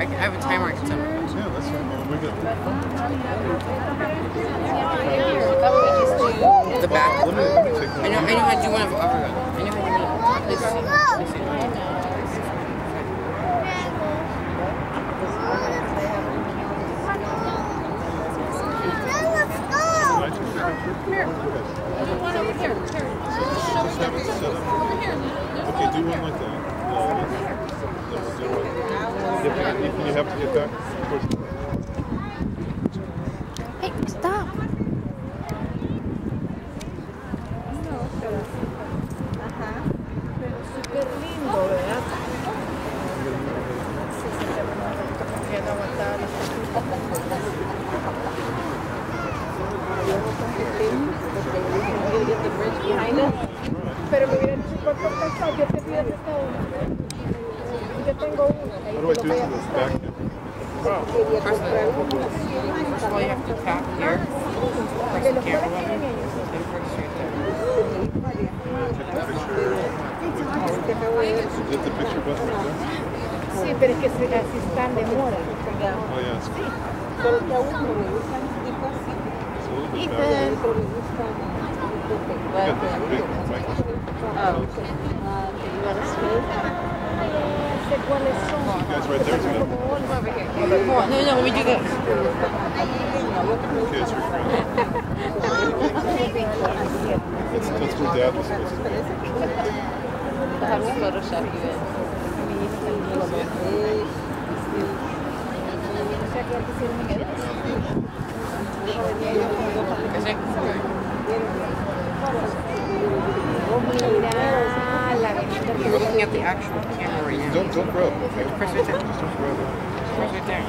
I, have a timer I can set my. Yeah, that's fine. We got. The back. Let me, let me take I know, I know how to do one of other. I know how to do one. Let's see. Let's see. I took the picture. Just have it set up. Okay, do one like that. No, Uh, then we'll do it. If you, if you have to get back towards the Hey, stop. Súper lindo, ¿verdad? Ya no aguantaba Pero me hubieran dicho cuánto cuesta, yo te pido prestado uno. Yo tengo uno. How do I do this back? Quería comprar uno. First of all, you have to tap here. Press De the camera cuales button. Then press right there. Hit the picture button right there. Sí, pero es que así están de moda. Oh yeah, it's, it's Pero que a uno le gustan tipo así. little bit Ethan. back. Pero le got this big microscope. Ah, Guys right there together. Come on, no, no, let me do this. Okay, it's your friend. That's, where dad was supposed to be. Dejar un Photoshop you in que Is it? Mira, la avenida You're looking at the actual camera right now. Don't, don't grab, okay? Press right there. Just don't grab it. Press right there.